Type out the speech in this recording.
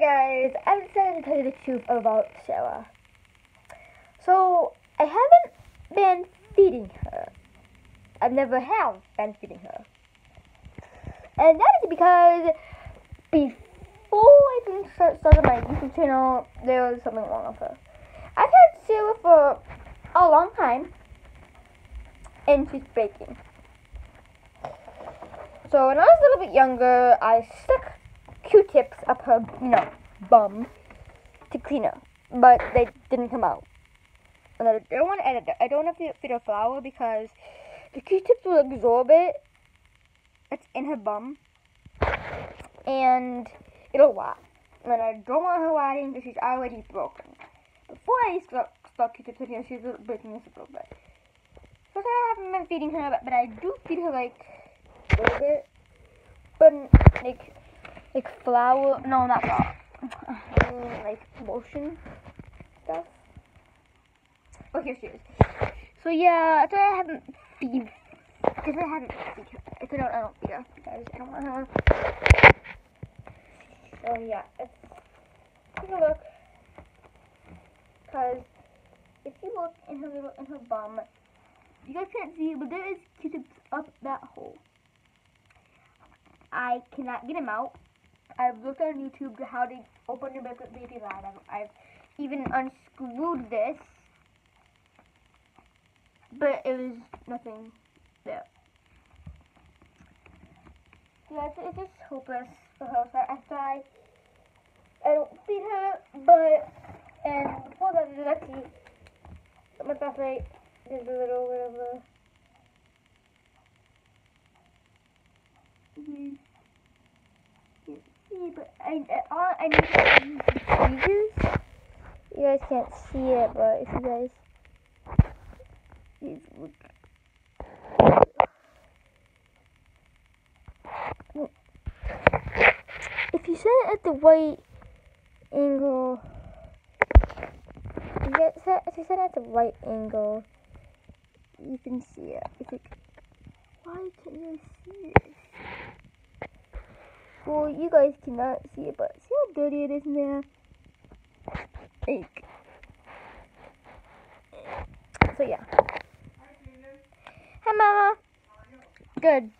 Guys, I'm decided to tell you the truth about Sarah. So, I haven't been feeding her. I never have been feeding her. And that is because before I even started my YouTube channel, there was something wrong with her. I've had Sarah for a long time, and she's breaking. So when I was a little bit younger, I stuck Q-tips up her, you know, bum to clean her, but they didn't come out. And I don't want to edit it. I don't want to feed her flour because the Q-tips will absorb it. It's in her bum, and it'll rot. And I don't want her rotting because she's already broken. Before I stuck, stuck Q-tips in here, she's breaking this a little bit. So I haven't been feeding her, but I do feed her like a little bit, but like like flour. No, not flour. Um, like lotion stuff. Oh, here she is. So yeah, I haven't I haven't feed. I don't, I don't feed her I don't want her. So yeah, it's, take a look. Cause if you look in her little in her bum, you guys can't see, but there is Q-tips up that hole. I cannot get him out. I've looked on YouTube how to open your Baby Alive. I've, I've even unscrewed this, but it was nothing there. Yeah, it's, it's just hopeless for her. So I try. I don't feed her, but and before that, actually my birthday. There's a little bit of a. see, but I, I, I need use tweezers. You guys can't see it, but if you guys use look. If you set it at the right angle, you get set, if you set it at the right angle, you can see it. It's like, why can't you see it? Well, you guys cannot see it, but see how dirty it is there? Like, so yeah. Hi, Mama. Good.